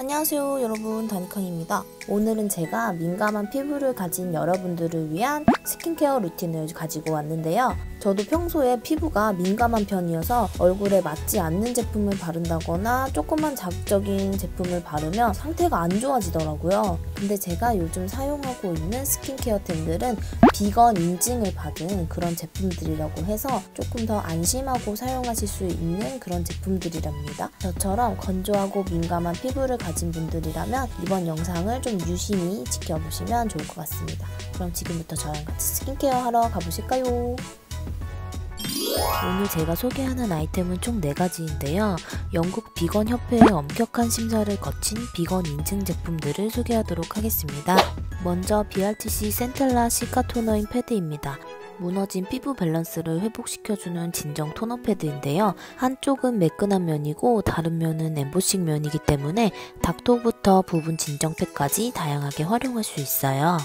안녕하세요 여러분. 다니캉입니다. 오늘은 제가 민감한 피부를 가진 여러분들을 위한 스킨케어 루틴을 가지고 왔는데요. 저도 평소에 피부가 민감한 편이어서 얼굴에 맞지 않는 제품을 바른다거나 조금만 자극적인 제품을 바르면 상태가 안 좋아지더라고요. 근데 제가 요즘 사용하고 있는 스킨케어템들은 비건 인증을 받은 그런 제품들이라고 해서 조금 더 안심하고 사용하실 수 있는 그런 제품들이랍니다 저처럼 건조하고 민감한 피부를 가진 분들이라면 이번 영상을 좀 유심히 지켜보시면 좋을 것 같습니다. 그럼 지금부터 저랑 같이 스킨케어 하러 가보실까요? 오늘 제가 소개하는 아이템은 총 4가지인데요. 영국 비건 협회의 엄격한 심사를 거친 비건 인증 제품들을 소개하도록 하겠습니다. 먼저 BRTC Centella cica 토너인 패드입니다. 무너진 피부 밸런스를 회복시켜주는 진정 토너 패드인데요. 한쪽은 매끈한 면이고 다른 면은 엠보싱 면이기 때문에 닦토부터 부분 진정팩까지 다양하게 활용할 수 있어요.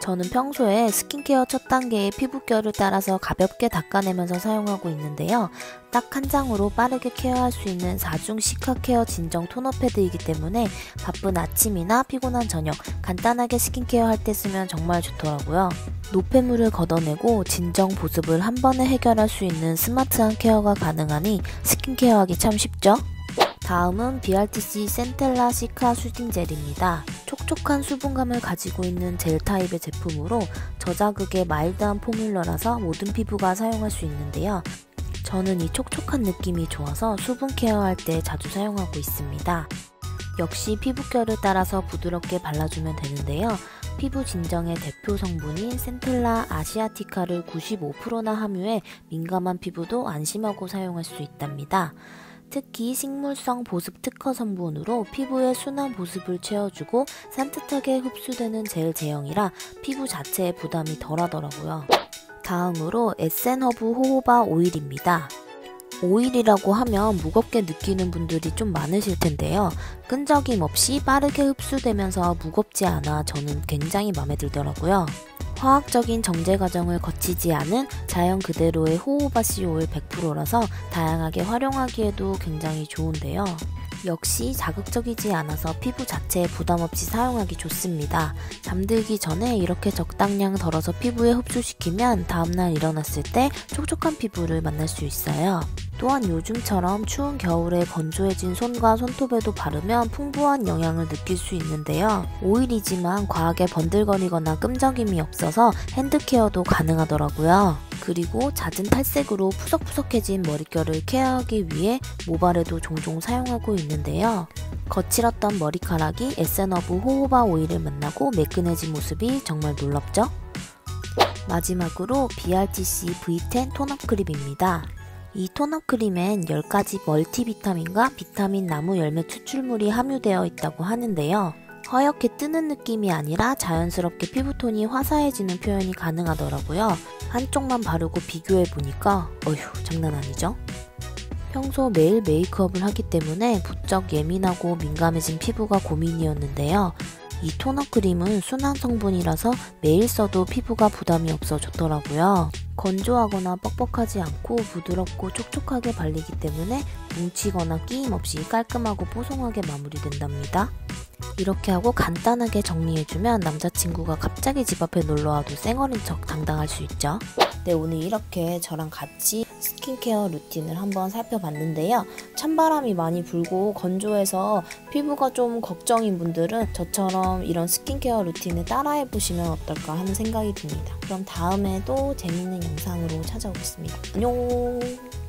저는 평소에 스킨케어 첫 단계의 피부결을 따라서 가볍게 닦아내면서 사용하고 있는데요. 딱 한 장으로 빠르게 케어할 수 있는 4중 cica 케어 진정 토너 패드이기 때문에 바쁜 아침이나 피곤한 저녁, 간단하게 스킨케어 할 때 쓰면 정말 좋더라고요. 노폐물을 걷어내고 진정 보습을 한 번에 해결할 수 있는 스마트한 케어가 가능하니 스킨케어하기 참 쉽죠? 다음은 BRTC 센텔라 시카 수딩 젤입니다. 촉촉한 수분감을 가지고 있는 젤 타입의 제품으로 저자극의 마일드한 포뮬러라서 모든 피부가 사용할 수 있는데요. 저는 이 촉촉한 느낌이 좋아서 수분 케어할 때 자주 사용하고 있습니다. 역시 피부결을 따라서 부드럽게 발라주면 되는데요. 피부 진정의 대표 성분인 센텔라 아시아티카를 95%나 함유해 민감한 피부도 안심하고 사용할 수 있답니다. 특히 식물성 보습 특허 성분으로 피부의 순한 보습을 채워주고 산뜻하게 흡수되는 젤 제형이라 피부 자체에 부담이 덜하더라고요. 다음으로 에센허브 호호바 오일입니다. 오일이라고 하면 무겁게 느끼는 분들이 좀 많으실 텐데요. 끈적임 없이 빠르게 흡수되면서 무겁지 않아 저는 굉장히 마음에 들더라고요. 화학적인 정제 과정을 거치지 않은 자연 그대로의 호호바씨 오일 100%라서 다양하게 활용하기에도 굉장히 좋은데요. 역시 자극적이지 않아서 피부 자체에 부담 없이 사용하기 좋습니다. 잠들기 전에 이렇게 적당량 덜어서 피부에 흡수시키면 다음날 일어났을 때 촉촉한 피부를 만날 수 있어요. 또한 요즘처럼 추운 겨울에 건조해진 손과 손톱에도 바르면 풍부한 영향을 느낄 수 있는데요. 오일이지만 과하게 번들거리거나 끈적임이 없어서 핸드케어도 가능하더라고요. 그리고 잦은 탈색으로 푸석푸석해진 머릿결을 케어하기 위해 모발에도 종종 사용하고 있는데요. 거칠었던 머리카락이 에센허브 호호바 오일을 만나고 매끈해진 모습이 정말 놀랍죠? 마지막으로 BRTC V10 tone-up 크림입니다. 이 tone-up 크림엔 10가지 멀티비타민과 비타민 나무 열매 추출물이 함유되어 있다고 하는데요. 허옇게 뜨는 느낌이 아니라 자연스럽게 피부톤이 화사해지는 표현이 가능하더라고요. 한쪽만 바르고 비교해보니까 어휴 장난 아니죠? 평소 매일 메이크업을 하기 때문에 부쩍 예민하고 민감해진 피부가 고민이었는데요. 이 토너 크림은 순한 성분이라서 매일 써도 피부가 부담이 없어 좋더라고요. 건조하거나 뻑뻑하지 않고 부드럽고 촉촉하게 발리기 때문에 뭉치거나 끼임 없이 깔끔하고 뽀송하게 마무리된답니다. 이렇게 하고 간단하게 정리해주면 남자친구가 갑자기 집 앞에 놀러와도 쌩얼인 척 당당할 수 있죠. 네, 오늘 이렇게 저랑 같이 스킨케어 루틴을 한번 살펴봤는데요. 찬바람이 많이 불고 건조해서 피부가 좀 걱정인 분들은 저처럼 이런 스킨케어 루틴을 따라해보시면 어떨까 하는 생각이 듭니다. 그럼 다음에도 재밌는 영상으로 찾아오겠습니다. 안녕!